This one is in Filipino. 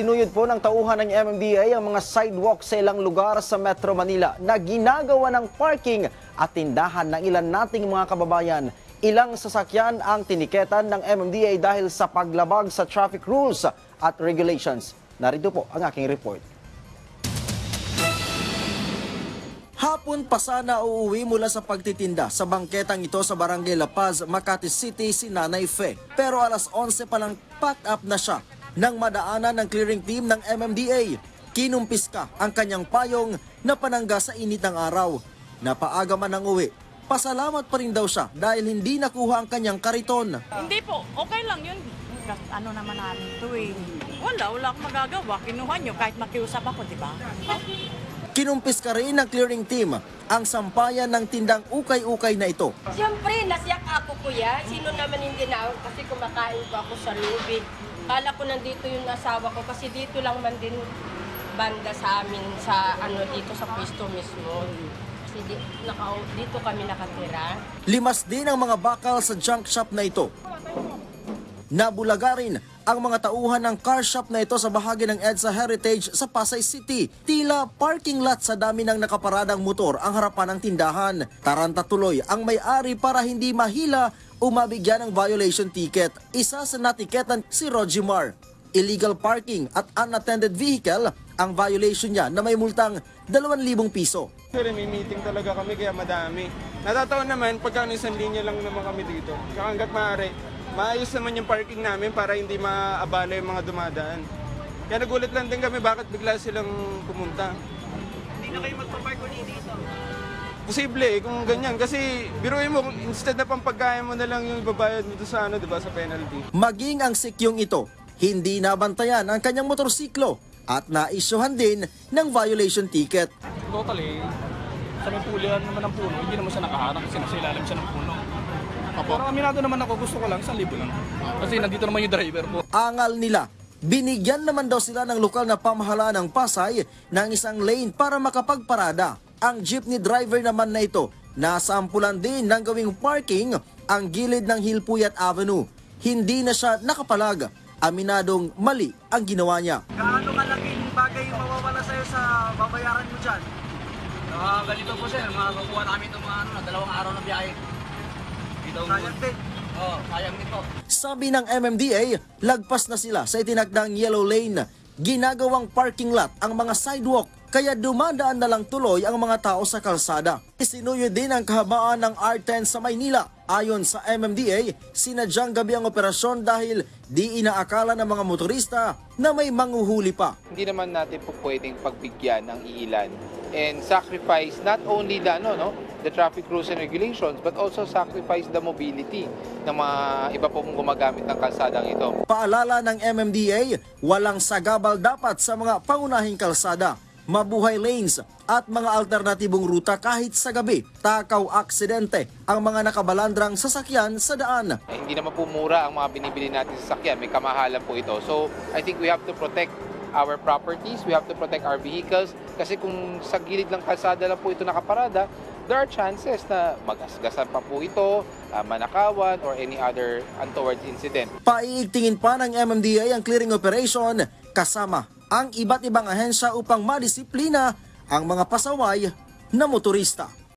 Isinuyod po ng tauhan ng MMDA ang mga sidewalk sa ilang lugar sa Metro Manila na ginagawa ng parking at tindahan ng ilan nating mga kababayan. Ilang sasakyan ang tiniketan ng MMDA dahil sa paglabag sa traffic rules at regulations. Narito po ang aking report. Hapon pa sana uuwi mula sa pagtitinda sa bangketang ito sa Barangay La Paz, Makati City si Nanay Fe. Pero alas 11 pa lang pack up na siya nang madaanan ng clearing team ng MMDA. Kinumpis ka ang kanyang payong na panangga sa init ng araw. Napaaga man ng uwi. Pasalamat pa rin daw siya dahil hindi nakuha ang kanyang kariton. Hindi po, okay lang yun. Ano naman namin ito eh. Wala, wala akong magagawa. Kinuha nyo kahit makiusap ako, di ba? Kinumpis ka rin ng clearing team ang sampayan ng tindang ukay-ukay na ito. Siyempre, nasiyak ako kuya. Sino naman hindi na kasi kumakain ko ako sa lobby. Kala ko nandito yung asawa ko kasi dito lang man din banda sa amin sa ano dito sa pwesto mismo. Kasi di, naka, dito kami nakatira. Limas din ang mga bakal sa junk shop na ito. Nabulaga rin ang mga tauhan ng car shop na ito sa bahagi ng EDSA Heritage sa Pasay City. Tila parking lot sa dami ng nakaparadang motor ang harapan ng tindahan. Taranta tuloy ang may-ari para hindi mahila o mabigyan ng violation ticket. Isa sa natiketan si Rogimar. Illegal parking at unattended vehicle ang violation niya na may multang 2,000 piso. Actually, may meeting talaga kami kaya madami. Natataon naman pagka isang linya lang naman kami dito. Hanggat maaari, maayos naman yung parking namin para hindi maabala yung mga dumadaan. Kaya nagulat lang din kami bakit bigla silang pumunta. Hindi na kayo magpapark ulit dito? Posible eh, kung ganyan. Kasi biruin mo, instead na pampagkaya mo na lang yung ibabayad mo sa, ano, diba, sa penalty. Maging ang sikyong ito, hindi nabantayan ang kanyang motorsiklo at naisyuhan din ng violation ticket. totally, sa may pulihan naman ng puno, hindi naman siya nakaharang kasi nasa ilalim siya ng puno. Pero aminado naman ako, gusto ko lang, 1,000 lang. Kasi nandito naman yung driver ko. Angal nila, binigyan naman daw sila ng lokal na pamahalaan ng Pasay ng isang lane para makapagparada. Ang jeepney driver naman na ito, nasampulan din ng gawing parking ang gilid ng Hilpuyat Avenue. Hindi na siya nakapalag. Aminadong mali ang ginawa niya. Gaano kalaking bagay yung mawawala sa'yo sa babayaran mo dyan? Ah, ganito po sir, makakuha namin itong mga ano, na dalawang araw na biyahe. Sayang din. Oh, sayang nito. Sabi ng MMDA, lagpas na sila sa itinakdang yellow lane. Ginagawang parking lot ang mga sidewalk kaya dumadaan na lang tuloy ang mga tao sa kalsada. Isinuyo din ang kahabaan ng R10 sa Maynila. Ayon sa MMDA, sinadyang gabi ang operasyon dahil di inaakala ng mga motorista na may manguhuli pa. hindi naman natin po pwedeng pagbigyan ng iilan and sacrifice not only the ano no the traffic rules and regulations but also sacrifice the mobility ng mga iba pong gumagamit ng kalsadang ito. Paalala ng MMDA, walang sagabal dapat sa mga pangunahing kalsada, mabuhay lanes at mga alternatibong ruta kahit sa gabi. Takaw aksidente ang mga nakabalandrang sasakyan sa daan. Eh, hindi naman po mura ang mga binibili natin sa sakyan, may kamahalan po ito. So I think we have to protect our properties, we have to protect our vehicles kasi kung sa gilid ng kalsada lang po ito nakaparada, there are chances na magasgasan pa po ito, ah, manakawan, or any other untoward incident. Paiigtingin pa ng MMDA ang clearing operation kasama ang iba't ibang ahensya upang madisiplina ang mga pasaway na motorista.